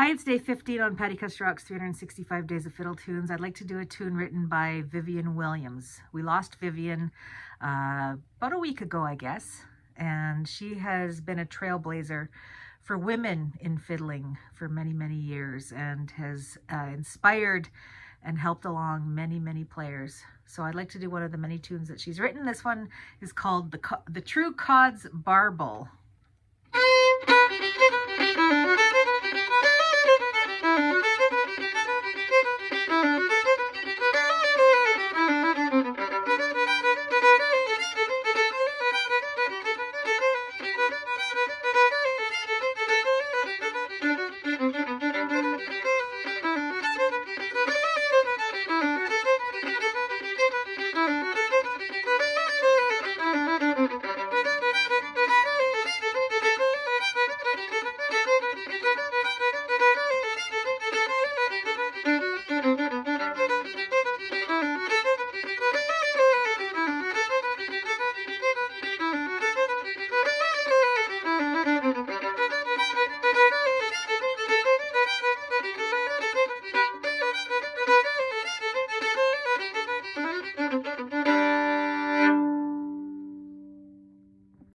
Hi, it's day 15 on Patti Kusturok 365 Days of Fiddle Tunes. I'd like to do a tune written by Vivian Williams. We lost Vivian uh, about a week ago, I guess, and she has been a trailblazer for women in fiddling for many, many years and has uh, inspired and helped along many, many players. So I'd like to do one of the many tunes that she's written. This one is called The, the True Cod's Barbel.